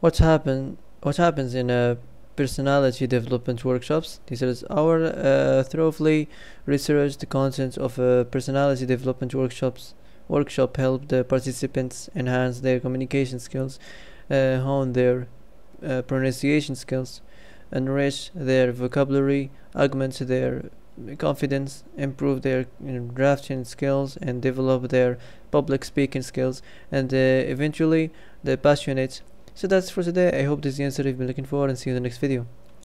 what happen what happens in a personality development workshops? This is our uh, thoroughly researched content of a personality development workshops workshop help the participants enhance their communication skills uh, hone their uh, pronunciation skills enrich their vocabulary augment their confidence improve their you know, drafting skills and develop their public speaking skills and uh, eventually the passionate so that's for today. I hope this is the answer you've been looking for and see you in the next video